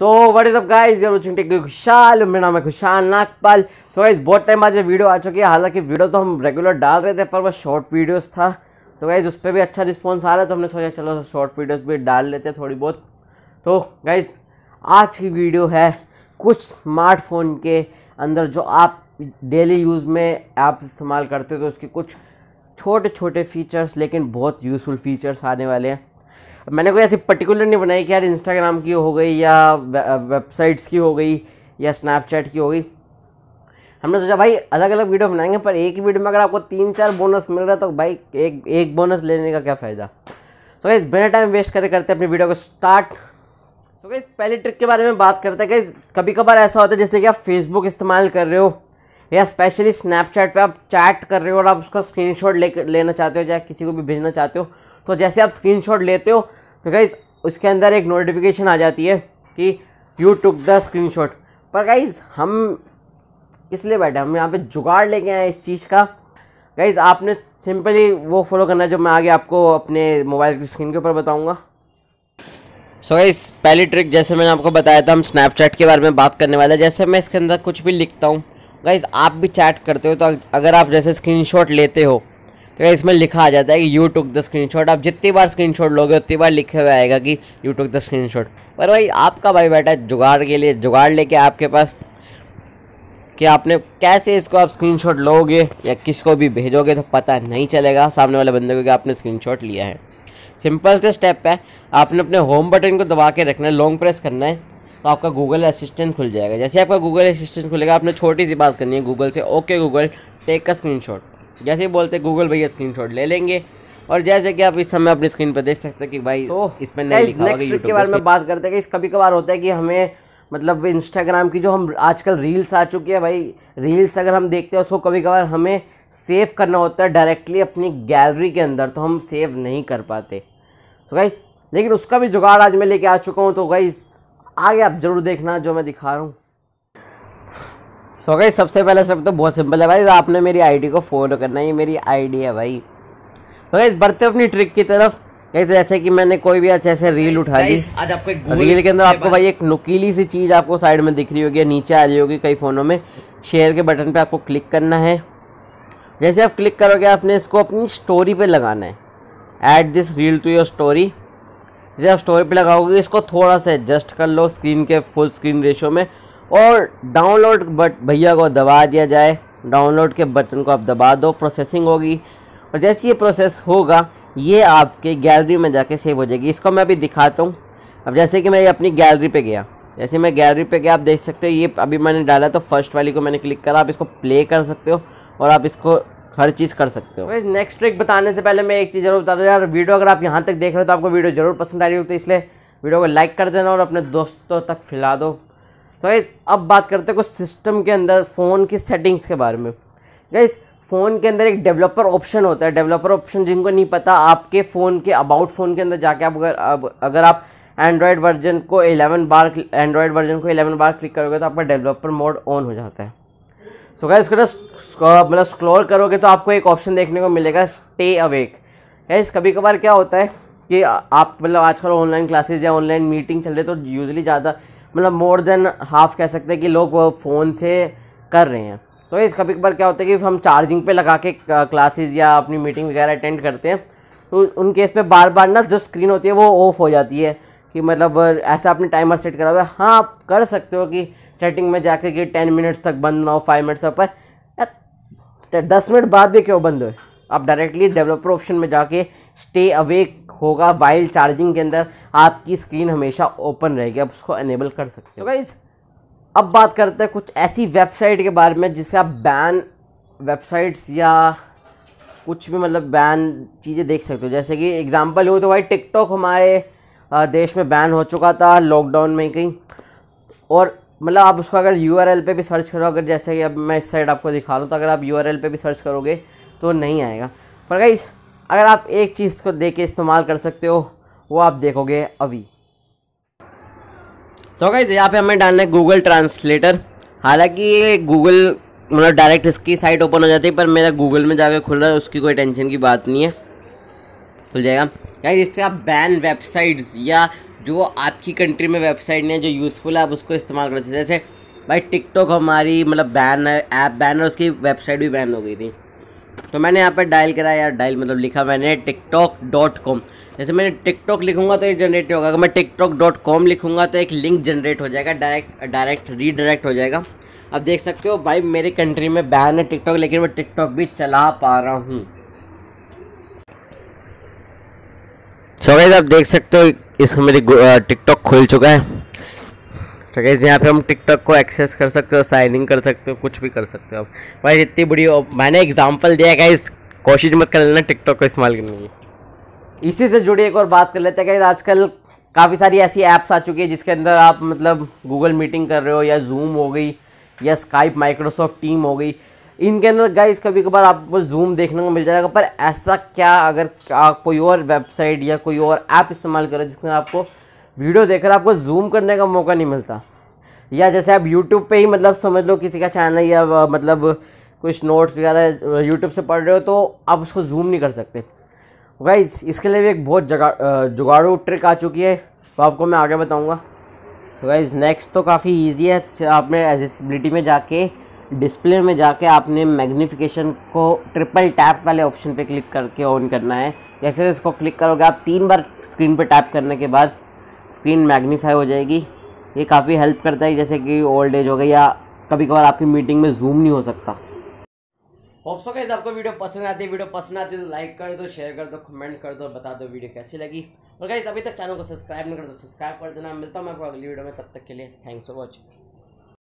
So what is up guys Khushal मेरा नाम है खुशाल नागपाल। सो गाइस बहुत टाइम आज वीडियो आ चुकी है। हालाँकि वीडियो तो हम रेगुलर डाल रहे थे, पर वो शॉर्ट वीडियोस था। तो गाइस उस पर भी अच्छा रिस्पॉन्स आ रहा है तो हमने सोचा चलो शॉर्ट वीडियोस भी डाल लेते हैं थोड़ी बहुत। तो गाइस आज की वीडियो है कुछ स्मार्टफ़ोन के अंदर जो आप डेली यूज़ में ऐप इस्तेमाल करते हो तो उसके कुछ छोटे छोटे फीचर्स लेकिन बहुत यूज़फुल फीचर्स आने वाले हैं। मैंने कोई ऐसी पर्टिकुलर नहीं बनाई कि यार इंस्टाग्राम की हो गई या वेबसाइट्स की हो गई या स्नैपचैट की हो गई। हमने सोचा भाई अलग अलग वीडियो बनाएँगे पर एक ही वीडियो में अगर आपको तीन चार बोनस मिल रहा है तो भाई एक एक बोनस लेने का क्या फ़ायदा? सो so, बिना टाइम वेस्ट करे करते अपनी वीडियो को स्टार्ट सो so, पहली ट्रिक के बारे में बात करते हैं। गई कभी कभार ऐसा होता है जैसे कि आप फेसबुक इस्तेमाल कर रहे हो। या स्पेशली स्नैपचैट पे आप चैट कर रहे हो और आप उसका स्क्रीनशॉट ले लेना चाहते हो या किसी को भी भेजना चाहते हो तो जैसे आप स्क्रीनशॉट लेते हो तो गाइज़ उसके अंदर एक नोटिफिकेशन आ जाती है कि यू टुक द स्क्रीनशॉट पर गाइज़ हम किस लिए बैठे हम यहाँ पे जुगाड़ लेके आए इस चीज़ का। गाइज़ आपने सिंपली वो फॉलो करना जो मैं आगे आपको अपने मोबाइल की स्क्रीन के ऊपर बताऊँगा। सो गाइज़ पहली ट्रिक जैसे मैंने आपको बताया था, हम स्नैपचैट के बारे में बात करने वाले जैसे मैं इसके अंदर कुछ भी लिखता हूँ गाइज़ आप भी चैट करते हो तो अगर आप जैसे स्क्रीनशॉट लेते हो तो इसमें लिखा आ जाता है कि यू टुक द स्क्रीनशॉट आप जितनी बार स्क्रीनशॉट लोगे, उतनी बार लिखे हुए आएगा कि यू टुक द स्क्रीनशॉट पर भाई, आपका भाई बैठा है जुगाड़ के लिए, जुगाड़ लेके आपके पास, कि आपने कैसे इसको आप स्क्रीनशॉट लोगे या किसको भी भेजोगे तो पता नहीं चलेगा सामने वाले बंदे को कि आपने स्क्रीनशॉट लिया है। सिंपल से स्टेप है। आपने अपने होम बटन को दबा के रखना है लॉन्ग प्रेस करना है। तो आपका गूगल असिस्टेंट खुल जाएगा। जैसे आपका गूगल असिस्टेंट खुलेगा आपने छोटी सी बात करनी है गूगल से ओके गूगल टेक का स्क्रीनशॉट जैसे ही बोलते गूगल भैया स्क्रीनशॉट ले लेंगे। और जैसे कि आप इस समय अपनी स्क्रीन पर देख सकते हैं कि भाई so, इसमें नहीं लिखा होगा के बारे में बात करते हैं कि इस कभी कभार होता है कि हमें मतलब इंस्टाग्राम की जो हम आजकल रील्स आ चुकी है भाई रील्स अगर हम देखते हैं उसको कभी कभार हमें सेव करना होता है डायरेक्टली अपनी गैलरी के अंदर तो हम सेव नहीं कर पाते। तो गाइस लेकिन उसका भी जुगाड़ आज मैं लेके आ चुका हूँ तो गाइस आगे आप ज़रूर देखना जो मैं दिखा रहा हूँ। सो गई सबसे पहला स्टेप तो बहुत सिंपल है भाई। आपने मेरी आईडी को फॉलो करना है। ये मेरी आईडी है भाई। सो गई बढ़ते अपनी ट्रिक की तरफ़। जैसे कि मैंने कोई भी अच्छा ऐसे रील उठा ली। आज आपको एक रील के अंदर आपको भाई एक नुकीली सी चीज़ आपको साइड में दिख रही होगी नीचे आ रही होगी कई फ़ोनों में। शेयर के बटन पे आपको क्लिक करना है। जैसे आप क्लिक करोगे आपने इसको अपनी स्टोरी पे लगाना है। Add this reel to your story जैसे आप स्टोरी पे लगाओगे, इसको थोड़ा सा एडजस्ट कर लो स्क्रीन के फुल स्क्रीन रेशो में और डाउनलोड बट भैया को दबा दिया जाए। डाउनलोड के बटन को आप दबा दो प्रोसेसिंग होगी। और जैसे ये प्रोसेस होगा, ये आपके गैलरी में जाके सेव हो जाएगी। इसको मैं अभी दिखाता हूँ। अब जैसे कि मैं अपनी गैलरी पे गया, जैसे मैं गैलरी पे गया, आप देख सकते हो, ये अभी मैंने डाला तो फ़र्स्ट वाली को मैंने क्लिक करा, आप इसको प्ले कर सकते हो और आप इसको हर चीज़ कर सकते हो। नेक्स्ट ट्रिक बताने से पहले मैं एक चीज़ ज़रूर बता दूँ यार वीडियो अगर आप यहाँ तक देख रहे हो तो आपको वीडियो ज़रूर पसंद आ रही हो तो इसलिए वीडियो को लाइक कर देना और अपने दोस्तों तक फैला दो। तो गाइज़ अब बात करते हैं कुछ सिस्टम के अंदर फ़ोन की सेटिंग्स के बारे में। गाइज़ फ़ोन के अंदर एक डेवलपर ऑप्शन होता है। डेवलपर ऑप्शन जिनको नहीं पता, आपके फ़ोन के अबाउट फ़ोन के अंदर जाके आप अगर, अब अगर आप एंड्रॉयड वर्जन को 11 बार एंड्रॉयड वर्जन को 11 बार क्लिक करोगे तो आपका डेवलपर मोड ऑन हो जाता है। सो गाइज़ इसको मतलब स्क्रॉल करोगे तो आपको एक ऑप्शन देखने को मिलेगा स्टे अवेक गाइज़ कभी कभार क्या होता है कि आप मतलब आजकल ऑनलाइन क्लासेज या ऑनलाइन मीटिंग चल रही है तो यूजली ज़्यादा मतलब मोर देन हाफ़ कह सकते हैं कि लोग फ़ोन से कर रहे हैं. तो इस कभी कभार क्या होता है कि हम चार्जिंग पे लगा के क्लासेस या अपनी मीटिंग वगैरह अटेंड करते हैं तो उन केस पे बार बार ना जो स्क्रीन होती है वो ऑफ़ हो जाती है. कि मतलब ऐसा आपने टाइमर सेट करा हुआ है। हाँ आप कर सकते हो कि सेटिंग में जाके कि टेन मिनट्स तक बंद ना हो फाइव मिनट्स पर दस मिनट बाद भी क्यों बंद हो आप डायरेक्टली डेवलपर ऑप्शन में जाके स्टे अवेक होगा वाइल चार्जिंग के अंदर आपकी स्क्रीन हमेशा ओपन रहेगी। आप उसको एनेबल कर सकते हो। गाइज़ अब बात करते हैं कुछ ऐसी वेबसाइट के बारे में आप बैन वेबसाइट्स या कुछ भी मतलब बैन चीज़ें देख सकते हो। जैसे कि एग्जांपल हो तो भाई टिकटॉक हमारे देश में बैन हो चुका था लॉकडाउन में कहीं। और मतलब आप उसको अगर यूआरएल पे भी सर्च करो, अगर जैसे कि अब मैं इस साइड आपको दिखा दूँ तो अगर आप यूआरएल पे भी सर्च करोगे तो नहीं आएगा। पर गाइस अगर आप एक चीज़ को देख के इस्तेमाल कर सकते हो, वो आप देखोगे अभी। सो गाइज़ यहाँ पे हमें डालना है गूगल ट्रांसलेटर हालाँकि ये गूगल मतलब डायरेक्ट इसकी साइट ओपन हो जाती है, पर मेरा गूगल में जाकर खुल रहा है, उसकी कोई टेंशन की बात नहीं है। खुल जाएगा। क्या इससे आप बैन वेबसाइट्स या जो आपकी कंट्री में वेबसाइट नहीं है, जो यूज़फुल है, आप उसको इस्तेमाल कर सकते हैं। जैसे, भाई टिकटॉक हमारी मतलब बैन है ऐप बैन है, उसकी वेबसाइट भी बैन हो गई थी। तो मैंने यहाँ पर डायल करा यार डायल मतलब लिखा मैंने टिकटॉक डॉट कॉम जैसे मैंने टिकटॉक लिखूँगा तो ये जनरेट होगा। अगर मैं टिकटॉक डॉट कॉम लिखूँगा तो एक लिंक जनरेट हो जाएगा डायरेक्ट डायरेक्ट रीडायरेक्ट हो जाएगा। अब देख सकते हो, भाई मेरे कंट्री में बैन है टिकटॉक लेकिन मैं टिकटॉक भी चला पा रहा हूँ। सो गाइस आप देख सकते हो इस मेरी टिकटॉक खुल चुका है। तो गाइस यहाँ पे हम टिकटॉक को एक्सेस कर सकते हो साइन इन कर सकते हो, कुछ भी कर सकते हो आप। भाई इतनी बड़ी मैंने एग्जांपल दिया गाइस कोशिश मत कर लेना टिकटॉक को इस्तेमाल करने की। इसी से जुड़ी एक और बात कर लेते हैं गाइस आजकल काफ़ी सारी ऐसी ऐप्स आ चुकी है, जिसके अंदर आप मतलब गूगल मीटिंग कर रहे हो, या जूम हो गई, या स्काइप माइक्रोसॉफ्ट टीम हो गई। इनके अंदर गाइस कभी कभार आपको जूम देखने को मिल जाएगा, पर ऐसा क्या अगर आप कोई और वेबसाइट या कोई और ऐप इस्तेमाल करो जिसमें आपको वीडियो देखकर आपको जूम करने का मौका नहीं मिलता? या जैसे आप यूट्यूब पे ही मतलब समझ लो किसी का चैनल या मतलब कुछ नोट्स वगैरह यूट्यूब से पढ़ रहे हो तो आप उसको जूम नहीं कर सकते। गाइज़ इसके लिए भी एक बहुत जगा जुगाड़ू ट्रिक आ चुकी है तो आपको मैं आगे बताऊँगा। सो गाइज़ नेक्स्ट तो काफ़ी ईजी है, आपने एजिबिलिटी में जाके डिस्प्ले में जाके आपने मैग्नीफिकेशन को ट्रिपल टैप वाले ऑप्शन पे क्लिक करके ऑन करना है। जैसे इसको क्लिक करोगे, आप तीन बार स्क्रीन पे टैप करने के बाद स्क्रीन मैग्नीफाई हो जाएगी। ये काफ़ी हेल्प करता है, जैसे कि ओल्ड एज हो गई या कभी कभार आपकी मीटिंग में जूम नहीं हो सकता। होप्स गाइस आपको वीडियो पसंद आती है। वीडियो पसंद आती है तो लाइक कर दो शेयर कर दो कमेंट कर दो और बता दो वीडियो कैसी लगी। और गाइस अभी तक चैनल को सब्सक्राइब नहीं कर दो सब्सक्राइब कर देना। मिलता हूँ मैं आपको अगली वीडियो में, तब तक के लिए थैंक्स फॉर वॉचिंग